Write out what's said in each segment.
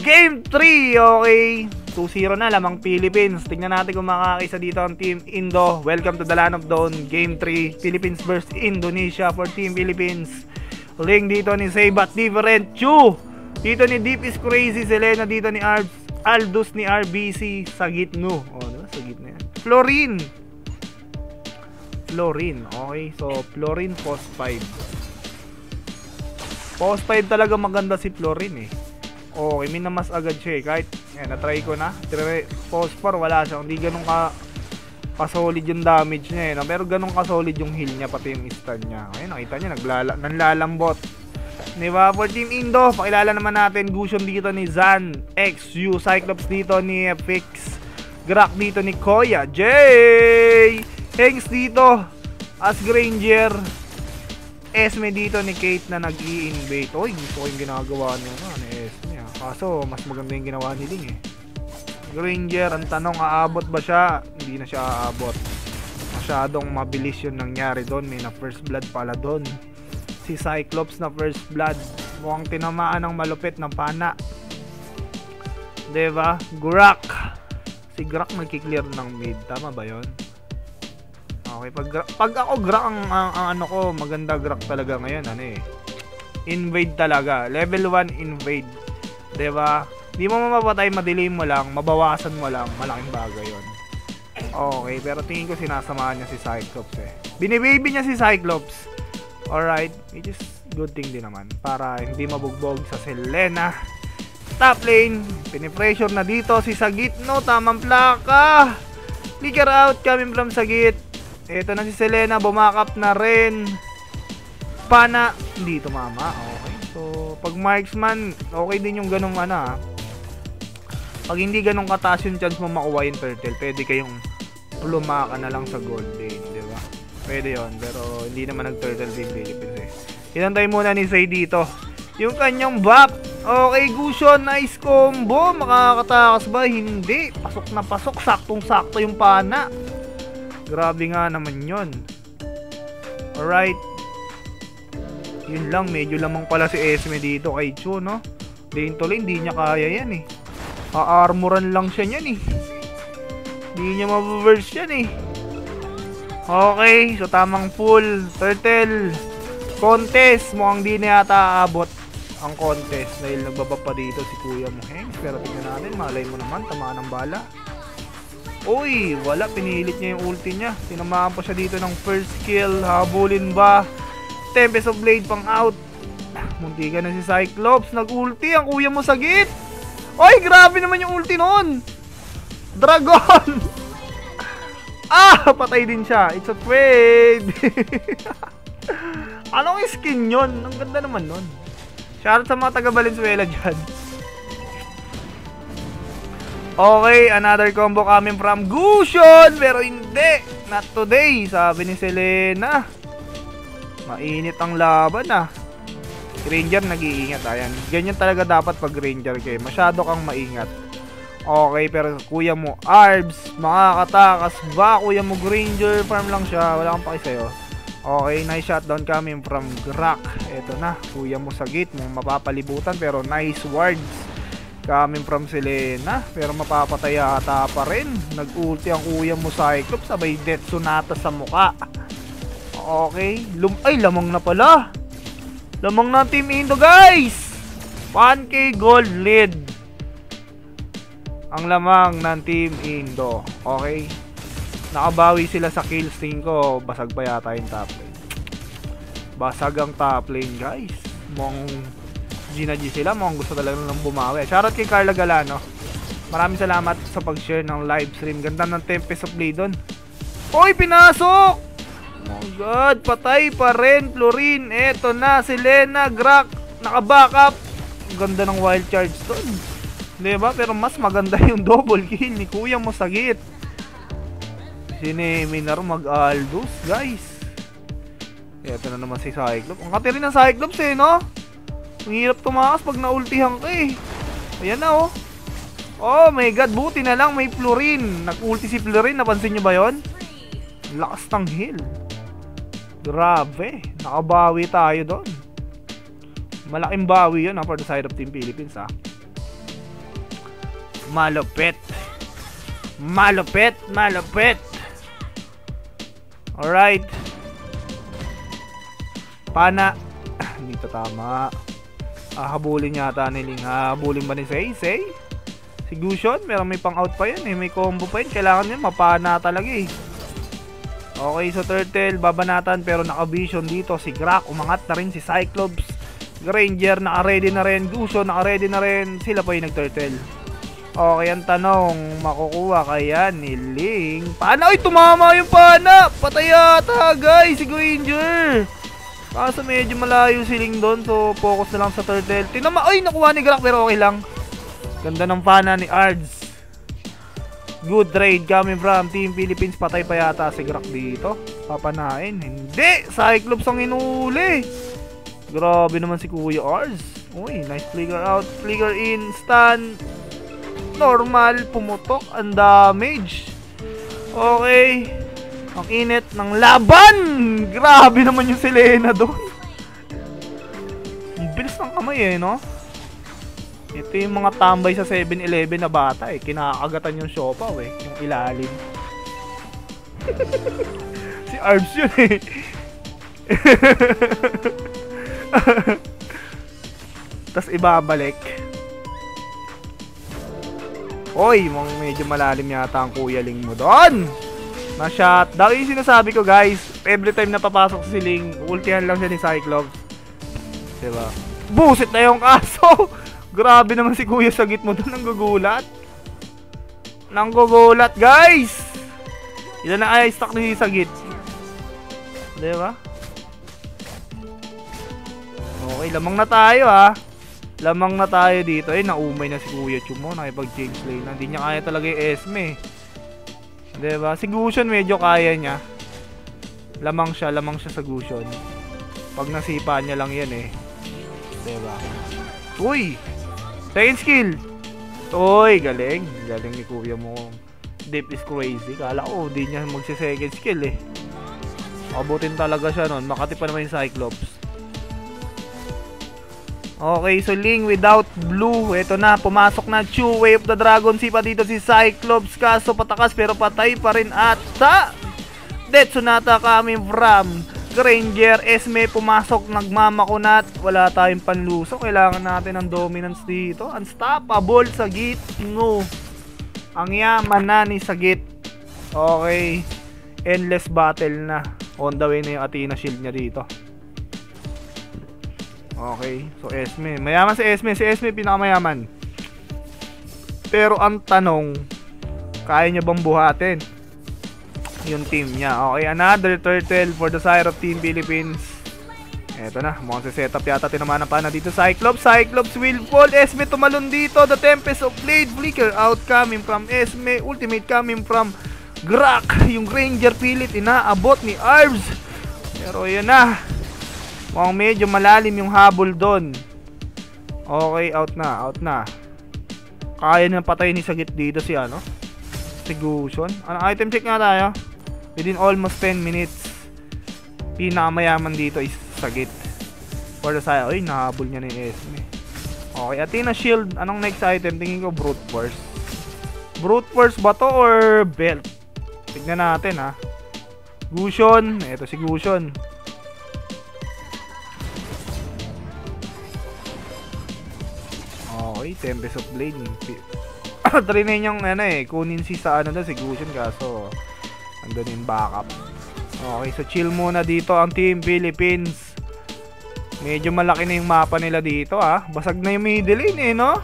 Game 3, okay. 2-0 na, lamang Philippines. Tingnan natin kung makakaisa dito ang Team Indo. Welcome to the land of Dawn. Game 3, Philippines vs. Indonesia for Team Philippines. Ring dito ni Saybat Different. Chu! Dito ni Deep is Crazy. Selena dito ni Arbs. Aldus ni RBC sa gitno. O, oh, diba? Sa gitno yan. Florin. Florin. Okay, so Florin post 5. Post 5 talaga maganda si Florin eh. Okay, minamas agad siya eh. Kahit, yan, na-try ko na. Post 4, wala siya. Hindi ganun ka ka-solid yung damage niya eh. No? Pero ganun ka-solid yung heal niya, pati yung stun niya. Ayun, nakita niya, naglala, nanlalambot. Diba? For Team Indo, pakilala naman natin, Gusion dito ni Zan, XU, Cyclops dito ni Fix, Grak dito ni Koya, Jay, Hanks dito, as Granger, Esme dito ni Kate na nag-i-invade. Oy, gusto ko yung ginagawa niya ni Esme. Kaso, mas maganda yung ginawa ni Ling eh. Granger, ang tanong, aabot ba siya? Hindi na siya aabot. Masyadong mabilis yung nangyari doon. May na first blood pala doon. Si Cyclops na first blood. Mukhang tinamaan ng malupit ng pana. Diba? Gurak. Si Grak nagkiklear ng mid. Tama ba yon? Okay, pag, pag ako Grak ang, ang, ang ano ko, maganda Grak talaga ngayon. Ano eh. Invade talaga. Level 1 invade ba? Di mo mapapatay, madilim mo lang, mabawasan mo lang, malaking bagay 'yon. Okay, pero tingin ko sinasamahan niya si Cyclops eh. Binibaby niya si Cyclops. Alright, which is good thing din naman para hindi mabugbog sa Selena. Top lane, pinipressure na dito si Sagit no, tamang plaka. Flicker out coming from Sagit. Ito na si Selena, bumakap na rin. Pana, hindi tumama. Okay. Pag marksman, okay din yung ganong ano ah. Pag hindi ganong kataas yung chance mo makuha yung turtle, pwede kayong lumaka na lang sa gold lane, di ba? Pwede yon pero hindi naman nag-turtle din Philippines eh. Inantay muna ni Zay dito. Yung kanyang bap. Okay, Gusion, nice combo. Makakatakas ba? Hindi. Pasok na pasok. Saktong-sakto yung pana. Grabe nga naman yon Alright. Yun lang, medyo lamang pala si Esme dito kay Chu, no? Lane to lane, hindi niya kaya yan eh. A-armoran lang siya niyan eh. Hindi niya mabaverse yan eh. Okay, so tamang full. Turtle. Contest. Mukhang di na yata aabot ang contest dahil nagbaba pa dito si Kuya mo. Hengs. Pero tingnan natin, malay mo naman, tamaan ng bala. Uy, wala. Pinilit niya yung ulti niya. Tinamaan pa siya dito ng first kill. Habulin ba? Tempest of Blade pang out. Munti ka na si Cyclops. Nag-ulti ang kuya mo sa git. Oy, grabe naman yung ulti noon. Dragon. ah, patay din siya. It's a trade. Anong skin yon? Ang ganda naman nun. Shoutout sa mga taga Valenzuela dyan. Okay, another combo coming from Gusion. Pero hindi. Not today, sabi ni Selena. Mainit ang laban ah. Ranger nag-iingat. Ayan. Ganyan talaga dapat pag Ranger kayo. Masyado kang maingat. Okay, pero kuya mo, Arbs, makakatakas ba? Kuya mo, Granger, farm lang siya. Wala kang paki sa'yo. Okay, nice shotdown coming from Grak. Ito na, kuya mo sa gate mo, mapapalibutan pero nice wards coming from Selena. Pero mapapatay ata pa rin. Nag-ulti ang kuya mo Cyclops, sabay Death Sonata sa muka. Okay. Lum Ay, lamang na pala. Lamang na Team Indo, guys! 1k gold lead. Ang lamang ng Team Indo. Okay. Nakabawi sila sa kills. Tingin ko, basag pa yata yung top lane. Basag ang top lane, guys. Mong G na G sila. Mong gusto talaga nang bumawi. Shoutout kay Carla Galano. Maraming salamat sa pag-share ng live stream. Ganda ng Tempest of Blade doon. Oy, pinasok! Oh god, patay pa rin, Florin. Eto na, si Lena, Grak, naka-backup. Ganda ng wild charge to. Diba? Pero mas maganda yung double kill ni Kuya mo sagit. Sineminar mag-Aldous, guys. Eto na naman si Cyclops. Ang katiri ng Cyclops eh, no? Ang hirap tumakas pag naultihan ka eh. Ayan na oh. Oh my god, buti na lang may Florin. Nag-ulti si Florin, napansin nyo ba yon? Lakas ng heal. Grabe, nakabawi tayo doon. Malaking bawi yun ha, for the side of Team Philippines ha. Malupit. Malupit, malupit. Alright. Pana. Ah, Hindi to tama. Ah, habulin yata ni Ling. Ah, habulin ba ni Say? Say? Si Gushon, meron may pang out pa yan eh. May combo pa yan. Kailangan yan, mapana talaga eh. Okay, so Turtle, babanatan pero naka-vision dito. Si Grak, umangat na rin si Cyclops. Granger, naka-ready na rin. Gushon, naka-ready na rin. Sila pa yung nag-Turtle. Okay, ang tanong, makukuha kaya ni Ling. Paano? Ay, tumama yung pana! Patay yata, guys, si Granger. Kaso medyo malayo si Ling doon, so focus na lang sa turtle. Tinama, ay, nakuha ni Grak, pero okay lang. Ganda ng pana ni Ards. Good trade coming from Team Philippines. Patay pa yata si Grak dito. Papanain. Hindi! Cyclops ang inuli. Grabe naman si Kuya Ards. Uy, nice flicker out. Flicker in. Stun. Normal. Pumutok. Ang damage. Okay. Ang init ng laban! Grabe naman yung Selena doon. Bilis ng kamay eh, no? Ito yung mga tambay sa 7-Eleven na bata eh. Kinakagatan yung siopaw eh. Yung ilalim. si Arbs yun eh. Tapos ibabalik. Oy, mga medyo malalim yata ang kuya Ling mo doon. Na-shot. Dahil yung sinasabi ko guys, every time na papasok si Ling, ultihan lang siya ni Cyclops. Diba? Busit na yung kaso! Grabe naman si Kuya Sagit mo doon, nanggugulat. Nanggugulat, guys! Ilan na ay stock ni Sagit? Diba? Okay, lamang na tayo ha. Lamang na tayo dito. Eh, naumay na si Kuya Chumo. Nakipag-change lane. Hindi niya kaya talaga yung Esme. Diba? Si Gushon medyo kaya niya. Lamang siya, lamang siya sa Gushon. Pag nasipa niya lang yan eh. Diba? Uy! Second skill! Uy, galing. Galing ni kuya mo. Deep is crazy. Kala ko, di niya magsi-second skill eh. Abutin talaga siya nun. Makati pa naman yung Cyclops. Okay, so Ling without blue. Ito na, pumasok na Chu. Way of the Dragon. Sipa dito si Cyclops. Kaso patakas pero patay pa rin ata. Death Sonata coming from Granger. Esme pumasok. Nagmamakunat. Wala tayong panluso. Kailangan natin ng dominance dito. Unstoppable sa git. No. Ang yaman na ni Sagit. Okay. Endless battle na. On the way na yung Athena shield niya dito. Okay. So, Esme. Mayaman si Esme. Si Esme pinakamayaman. Pero ang tanong, kaya niya bang buhatin yung team niya? Okay, another turtle for the of Team Philippines. Eto na, mukhang setup yata tinamaan pa na dito. Cyclops, Cyclops will fall. Esme tumalon dito. The Tempest of Blade Flicker out coming from Esme. Ultimate coming from Grak. Yung Ranger pilit inaabot ni Arves. Pero yun na. Mukhang medyo malalim yung habol doon. Okay, out na, out na. Kaya na patay ni Sagit dito si ano? Si Gushon. Ano, item check nga tayo. Within almost 10 minutes. Pinakamayaman dito is Sagit. The side. Ay, nahabol niya ni Esme. Okay, Athena Shield. Anong next item? Tingin ko Brute Force. Brute Force ba to or Belt? Tignan natin ha. Gushon. Ito si Gushon. Okay, Tempest of Blade. Try na yung ano eh, kunin si sa ano doon, si Gushon kaso andun yung backup. Okay, so chill muna dito ang Team Philippines. Medyo malaki na yung mapa nila dito ah. Basag na yung middle lane eh, no?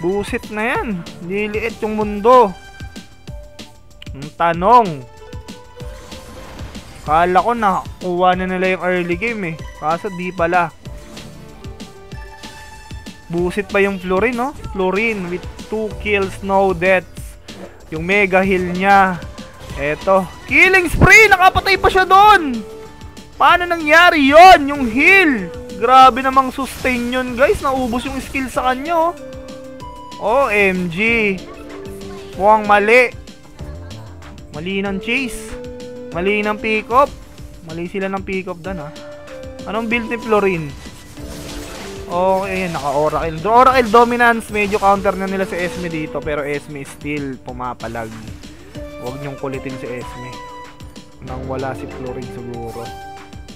Busit na yan. Liliit yung mundo. Ang tanong. Kala ko na na nila yung early game eh. Kaso di pala. Busit pa yung Florin, no? Florin with 2 kills, no deaths. Yung mega heal niya. Eto. Killing spree! Nakapatay pa siya doon! Paano nangyari yon Yung heal! Grabe namang sustain yun, guys. Naubos yung skill sa kanya, oh. OMG. Mukhang mali. Mali ng chase. Mali ng pick up. Mali sila ng pick up doon, ha. Anong build ni Florin? Okay, naka-Oracle. Do Oracle Dominance, medyo counter na nila si Esme dito. Pero Esme still pumapalag. Huwag niyong kulitin si Esme. Nang wala si Florin siguro.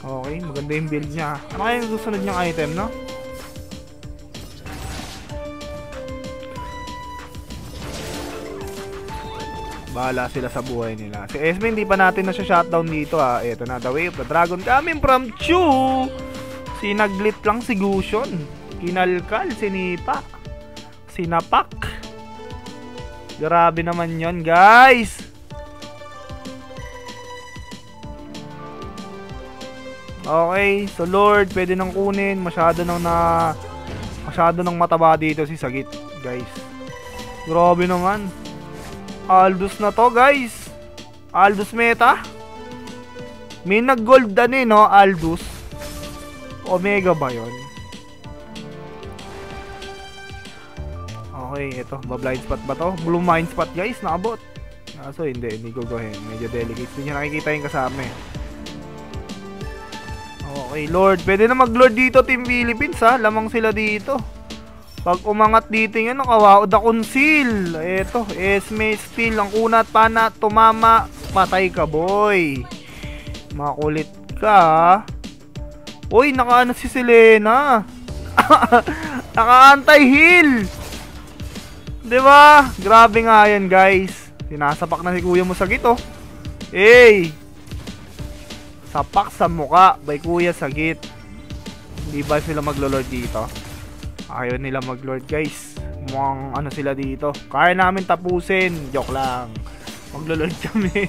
Okay, maganda yung build niya. Ano kaya susunod niyang item, no? Bahala sila sa buhay nila. Si Esme hindi pa natin na shutdown dito ha. Ito na, the way of the dragon coming from Chu. Sinaglit lang si Gusion. Kinalkal, sinipa. Sinapak. Grabe naman yon guys. Okay, so Lord, pwede nang kunin. Masyado nang na... Masyado nang mataba dito si Sagit, guys. Grabe naman. Aldous na to, guys. Aldous meta. May nag-gold ano eh, no? Aldous. Omega ba yon? Okay, ito. Ba-blind spot ba to? Blue mind spot, guys. Nakabot. Kaso hindi, hindi ko gawin. Medyo delicate. Hindi nyo nakikita yung kasama eh. Okay, Lord. Pwede na mag-Lord dito, Team Philippines, ha? Lamang sila dito. Pag umangat dito yan, nakawaod da conceal. Ito, Esme Steel. Ang kunat, pana, tumama. Patay ka, boy. Makulit ka? Uy, nakaano si Selena. Naka-anti-heal. 'Di ba? Grabe nga 'yan, guys. Sinasapak na si Kuya mo sa gito. Hey! Sapak sa muka by Kuya Sagit. Hindi ba sila maglo-lord dito? Ayaw nila mag-lord guys. Mukhang ano sila dito. Kaya namin tapusin. Joke lang. Maglo-lord kami.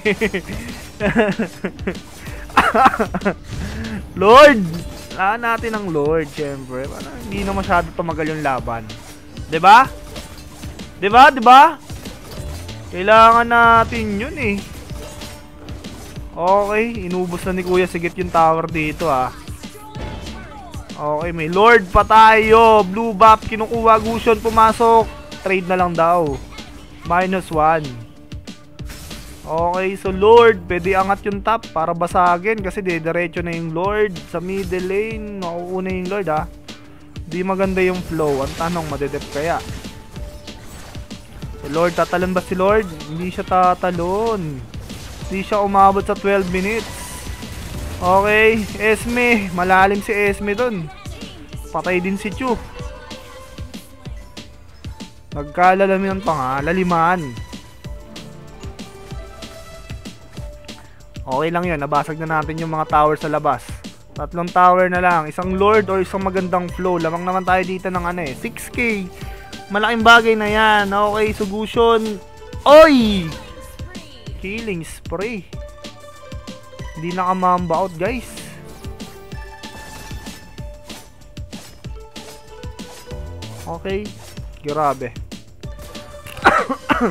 Lord! Kailangan natin ng Lord, syempre. Para hindi na masyado tumagal yung laban. 'Di ba? 'Di ba? 'Di ba? Kailangan natin 'yun eh. Okay, inubos na ni Kuya Sigit yung tower dito ah. Okay, may Lord pa tayo. Blue buff, kinukuha Gusion, pumasok. Trade na lang daw. Minus 1. Okay, so Lord, pwede angat yung top para basagin kasi diretso na yung Lord sa middle lane. Nauuna yung Lord ah. Di maganda yung flow. Ang tanong, madedep kaya? So Lord, tatalon ba si Lord? Hindi siya tatalon. Di siya umabot sa 12 minutes. Okay, Esme. Malalim si Esme dun. Patay din si Chu. Nagkalalamihan pa nga. Okay lang yun. Nabasag na natin yung mga tower sa labas. Tatlong tower na lang. Isang lord or isang magandang flow. Lamang naman tayo dito ng ano eh. 6k. Malaking bagay na yan. Okay, Sugushon. Oy! Killing spree. Hindi nakamamba out guys. Okay. Grabe.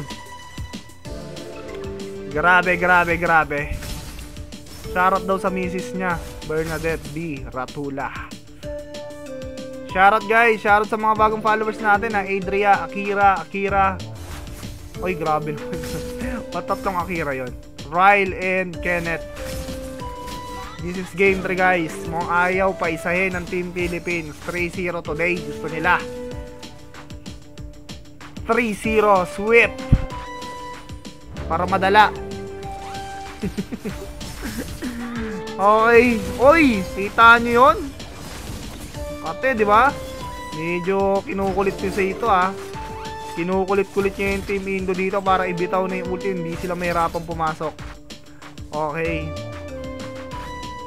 grabe, grabe, grabe. Shoutout daw sa misis niya. Bernadette B. Ratula. Shoutout guys. Shoutout sa mga bagong followers natin. Ha? Adria, Akira, Akira. Oy, grabe naman. Matatlong Akira yon. Ryle and Kenneth. This is game 3 guys. Mukhang ayaw pa isahin ng Team Philippines. 3-0 today. Gusto nila. 3-0 sweep. Para madala. okay. Oy, kita nyo yun? Kate, di ba? Medyo kinukulit si ito ah. Kinukulit-kulit niya yung Team Indo dito para ibitaw na yung ulti. Hindi sila mahirapan pumasok. Okay.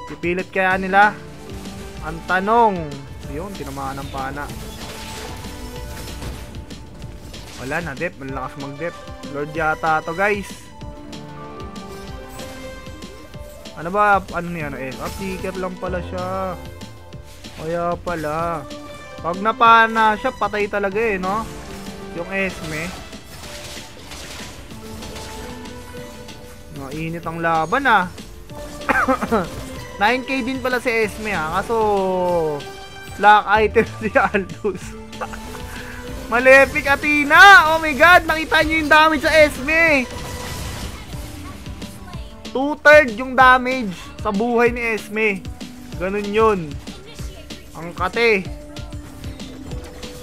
Pipilit kaya nila? Ang tanong. Yun, tinamaan ng pana. Wala na, dep. Malakas mag-dep. Lord yata to guys. Ano ba? Ano niya? Ano eh? Ah, lang pala siya. Kaya pala. Pag napana siya, patay talaga eh, no? Yung Esme. Mainit ang laban ah. 9k din pala si Esme ah. Kaso lock item si Aldous. Malefic Athena! Oh my god! Nakita nyo yung damage sa Esme! Two-third yung damage sa buhay ni Esme. Ganun yun. Ang kate.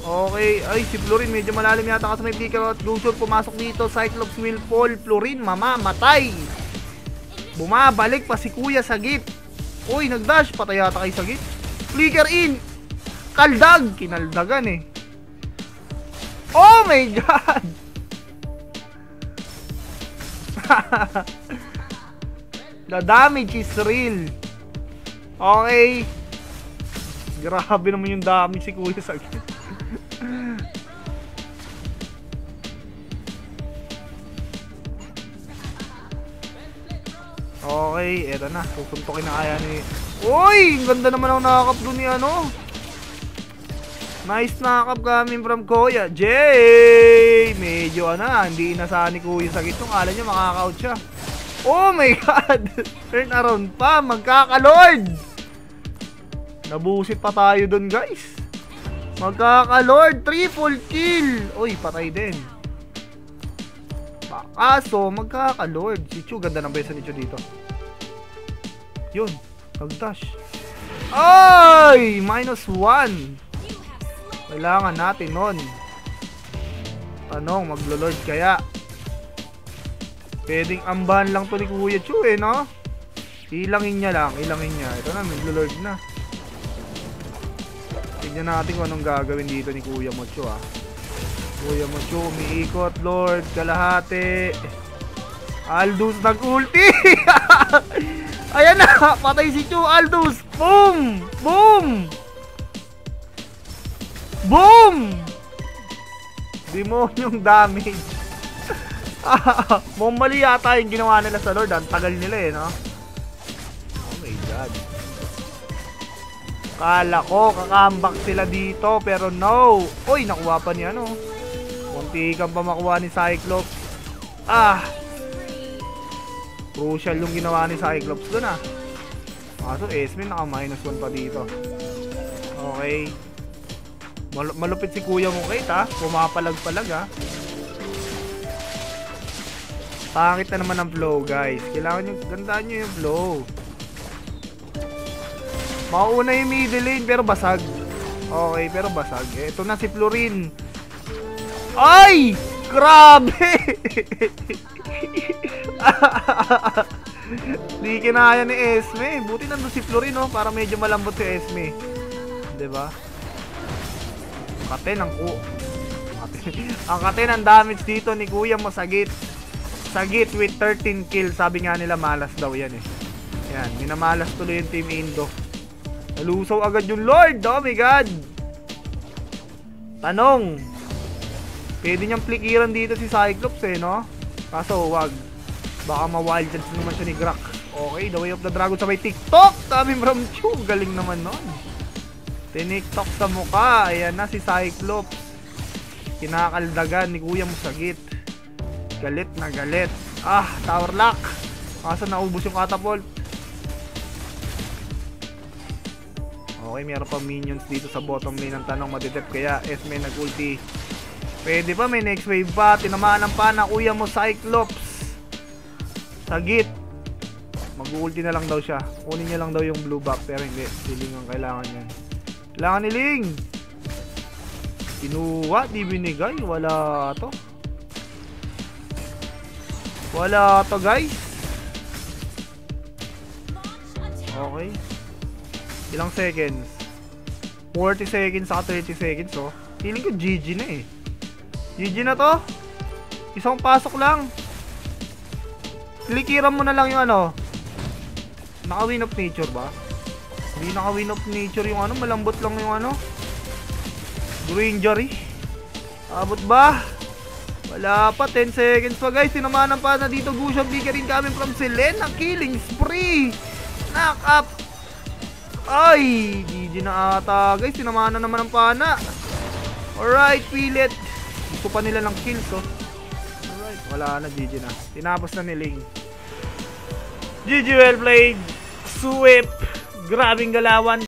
Okay, ay si Florin medyo malalim yata kasi may flicker at Lucian pumasok dito. Cyclops will fall. Florin, mama, matay. Bumabalik pa si Kuya Sagit. Uy, nagdash. Patay yata kay Sagit. Flicker in. Kaldag. Kinaldagan eh. Oh my God. The damage is real. Okay. Grabe naman yung damage si Kuya Sagit. Okay, eto na. Susuntokin na kaya ni... Uy! Ang ganda naman ang nakakap doon ni ano. Nice nakakap coming from Kuya. Jay! Medyo ano, hindi inasahan ni Kuya sa gitong. Kala niya makaka-out siya. Oh my God! Turn around pa. Magkaka-lord! Nabusit pa tayo doon guys. Magkaka-lord. Triple kill. Uy, patay din. Kaso, magkaka-lord. Si Chu, ganda ng besa ni Chu dito. Yun, nag-dash. Ay! Minus 1. Kailangan natin nun. Tanong, maglo-lord kaya? Pwedeng ambahan lang to ni Kuya Chu eh, no? Ilangin niya lang, ilangin niya. Ito na, maglo-lord na. Tignan natin kung anong gagawin dito ni Kuya Mocho ah. Kuya Mocho, umiikot, Lord, kalahati. Aldous nag-ulti! Ayan na, patay si Chu, Aldous! Boom! Boom! Boom! Demonyong damage. Mukhang mali yata yung ginawa nila sa Lord. Ang tagal nila eh, no? Kala ko, kakambak sila dito, pero no! Uy, nakuha pa ni ano. Kunti kang pa makuha ni Cyclops. Ah! Crucial yung ginawa ni Cyclops dun ah. Kaso Esme naka minus 1 pa dito. Okay. Mal malupit si kuya mo kay ha. Pumapalag-palag ha. Pangit na naman ang flow guys. Kailangan nyo, gandaan nyo yung flow. Mauna yung middle lane pero basag. Okay, pero basag. Ito na si Florin. Ay! Grabe! Di kinaya ni Esme. Buti nandun si Florin, no? Para medyo malambot si Esme. ba? Diba? Kate ng ku... Ang kate ng damage dito ni Kuya mo Sagit. Sagit with 13 kills. Sabi nga nila malas daw yan eh. Yan, minamalas tuloy yung Team Indo. Nalusaw agad yung Lord. Oh my God! Tanong, Pwede niyang flikiran dito si Cyclops eh, no? Kaso, wag. Baka ma-wild chance naman siya ni Grak. Okay, the way of the dragon sa may TikTok! Kami from Chu, galing naman nun. Tiniktok sa mukha. Ayan na si Cyclops. Kinakaldagan ni Kuya Musagit. Galit na galit. Ah, tower lock. Kaso naubos yung catapult. Okay, meron pa minions dito sa bottom lane ng tanong madidep kaya Esme nag-ulti Pwede pa, may next wave pa. Tinamaan ng pana, kuya mo, Cyclops. Sagit. Mag-ulti na lang daw siya. Kunin niya lang daw yung blue buff. Pero hindi, siling ang kailangan niyan. Kailangan ni Ling. Kinuha, di binigay. Wala to. Wala to, guys. Okay. Ilang seconds? 40 seconds sa 30 seconds, oh. Feeling ko GG na eh. GG na to. Isang pasok lang. Klikiran mo na lang yung ano. Naka-win of nature ba? Hindi naka-win of nature yung ano. Malambot lang yung ano. Grangery. Abot ba? Wala pa. 10 seconds pa guys. Sinamanan pa na dito. Gushang Biggerin kami from Selena. Killing spree. Knock up. Ay, GG na ata guys. Sinamanan naman ang pana. Alright, Pilit. Gusto pa nila ng kills, oh. Alright, wala na, GG na. Tinapos na ni Ling. GG well played. Sweep. Grabing galawan.